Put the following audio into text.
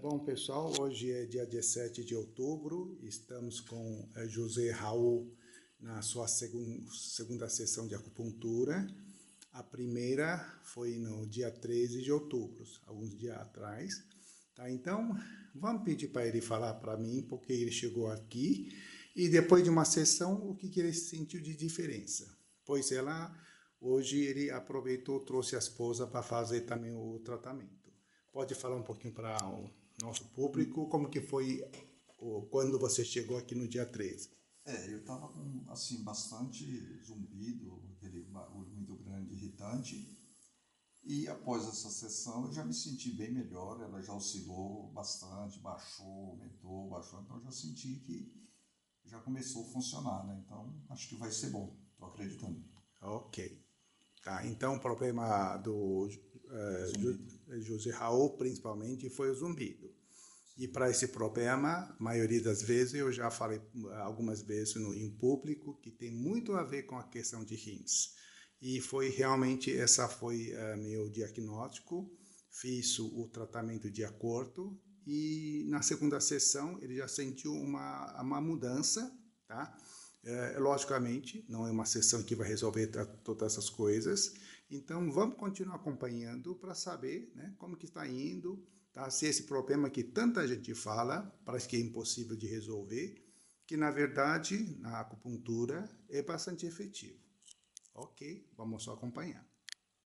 bom, pessoal, hoje é dia 17 de outubro, estamos com é, José Raul na sua segun, segunda sessão de acupuntura. A primeira foi no dia 13 de outubro, alguns dias atrás. Tá? Então, vamos pedir para ele falar para mim porque ele chegou aqui e depois de uma sessão, o que, que ele sentiu de diferença. Pois ela, hoje ele aproveitou, trouxe a esposa para fazer também o tratamento. Pode falar um pouquinho para nosso público como que foi quando você chegou aqui no dia 13? É, eu estava com, assim, bastante zumbido, aquele barulho muito grande, irritante. E após essa sessão eu já me senti bem melhor, ela já oscilou bastante, baixou, aumentou, baixou, então eu já senti que já começou a funcionar, né? Então acho que vai ser bom, estou acreditando. Ok. Tá, então o problema do José Raul principalmente foi o zumbido. E para esse problema, a maioria das vezes, eu já falei algumas vezes no, em público, que tem muito a ver com a questão de rins. E foi realmente, essa foi uh, meu diagnóstico, fiz o, o tratamento de acordo e na segunda sessão ele já sentiu uma, uma mudança, tá? É, logicamente, não é uma sessão que vai resolver todas essas coisas, então vamos continuar acompanhando para saber né, como que está indo, tá? se esse problema que tanta gente fala, parece que é impossível de resolver, que na verdade na acupuntura é bastante efetivo. Ok, vamos só acompanhar.